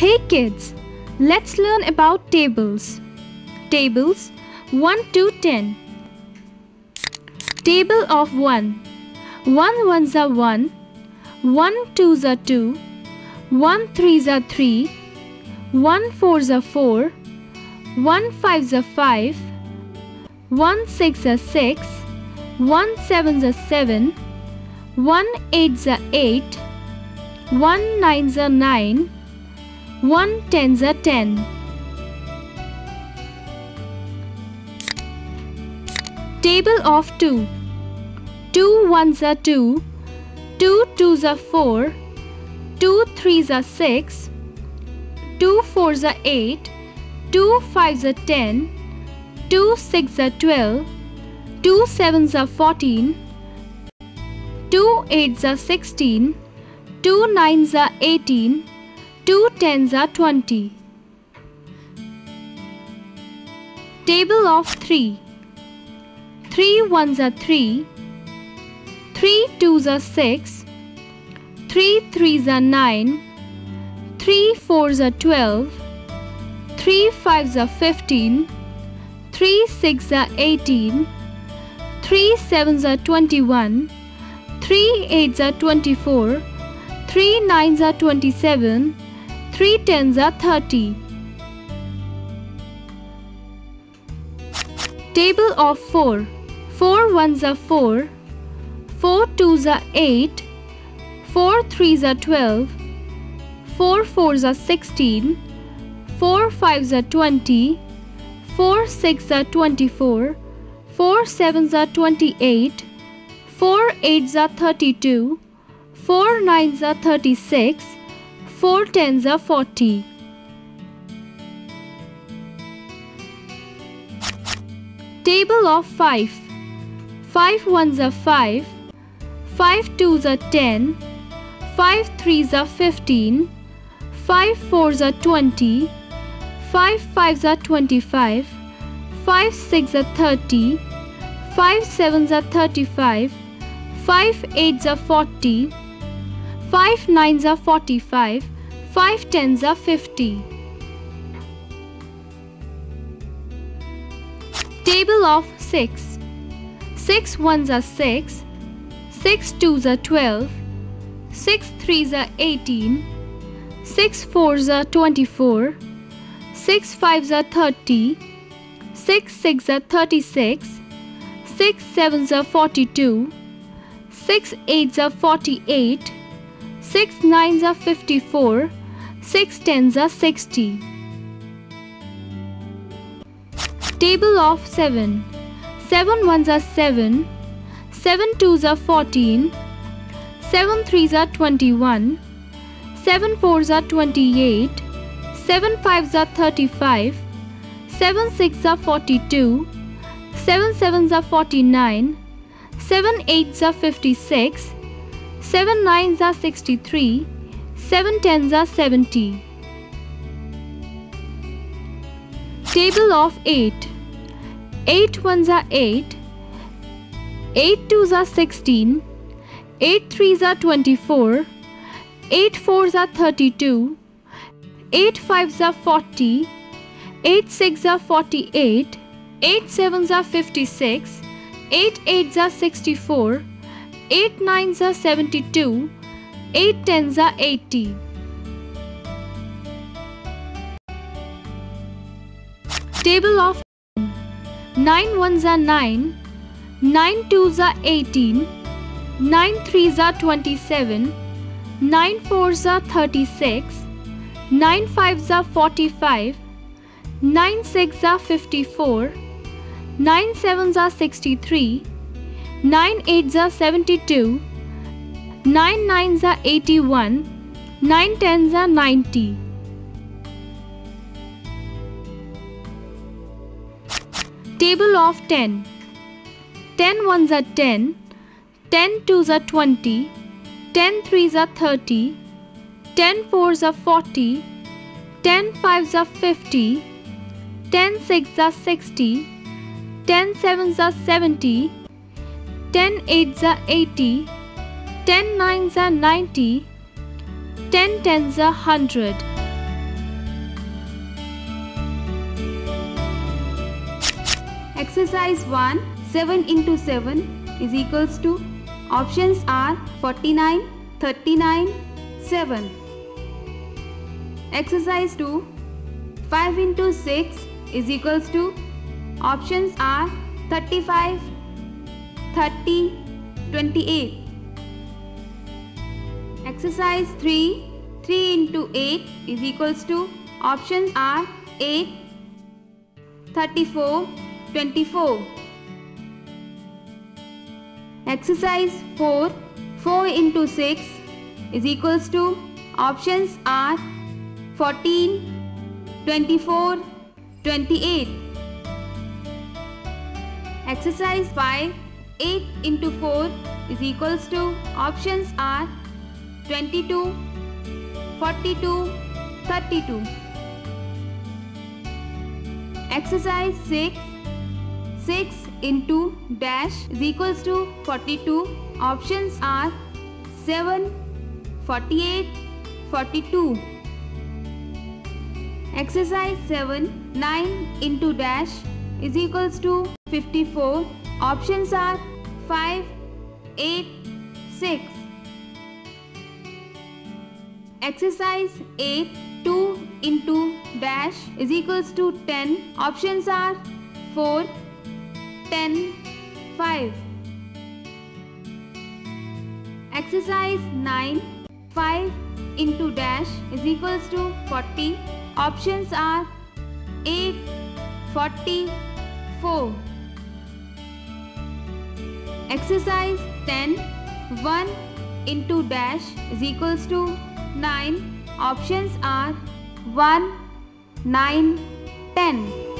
Hey kids, let's learn about tables. Tables 1 to 10. Table of 1. 1 ones are 1, 1 twos are 2, 1 threes are 3, 1 fours are 4, 1 fives are 5, 1 six are 6, 1 sevens are 7, 1 eights are 8, 1 nines are 9, 1 tens are 10. Table of 2. 2 ones are 2, 2 twos are 4, 2 threes are 6, 2 fours are 8, 2 fives are 10, 2 six are 12, 2 sevens are 14, 2 eights are 16, 2 nines are 18, 2 tens are 20. Table of 3. 3 ones are 3, 3 twos are 6, 3 threes are 9, 3 fours are 12, 3 fives are 15, 3 6 are 18, 3 sevens are 21, 3 eights are 24, 3 nines are 27, 3 tens are 30. Table of 4. 4 ones are 4, 4 twos are 8, 4 threes are 12, 4 fours are 16, 4 fives are 20, 4 6 are 24, 4 sevens are 28, 4 eights are 32, 4 nines are 36, 4 tens are 40. Table of 5. 5 ones are 5, 5 twos are 10, 5 threes are 15, 5 fours are 20, 5 fives are 25, 5 6 are 30, 5 sevens are 35, 5 eights are 40, 5 nines are 45, 5 tens are 50. Table of 6. 6 ones are 6, 6 twos are 12, 6 threes are 18, 6 fours are 24, 6 fives are 30, 6 6 are 36, 6 sevens are 42, 6 eights are 48, 6 nines are 54, 6 tens are 60. Table of 7. 7 ones are 7, 7 twos are 14, 7 threes are 21, 7 fours are 28, 7 fives are 35, 7 6 are 42, 7 sevens are 49, 7 eights are 56, 7 nines are 63, 7 tens are 70. Table of 8. 8 ones are 8, 8 twos are 16, 8 threes are 24, 8 fours are 32, 8 fives are 40, 8 six are 48, 8 sevens are 56, 8 eights are 64, 8 nines are 72, 8 tens are 80. Table of 9 ones are 9, 9 twos are 18, 9 threes are 27, 9 fours are 36, 9 fives are 45, 9 six are 54, 9 sevens are 63, 9 eights are 72, 9 nines are 81, 9 tens are 90. Table of 10. 10 ones are 10, 10 twos are 20, 10 threes are 30, 10 fours are 40, 10 fives are 50, 10 six are 60, 10 sevens are 70, 10 8s are 80, 10 9s are 90, 10 10s are 100. Exercise 1 7 into 7 is equals to options are 49, 39, 7. Exercise 2 5 into 6 is equals to options are 35, 30, 28. Exercise 3 3 into 8 is equals to options are 8, 34, 24. Exercise 4 4 into 6 is equals to options are 14, 24, 28. Exercise 5 8 into 4 is equals to options are 22, 42, 32. Exercise 6 6 into dash is equals to 42. Options are 7, 48, 42. Exercise 7 9 into dash is equals to 54. Options are 5, 8, 6. Exercise 8 2 into dash is equals to 10. Options are 4, 10, 5. Exercise 9 5 into dash is equals to 40. Options are 8, 40, 4. Exercise 10 1 into dash is equals to 9. Options are 1, 9, 10.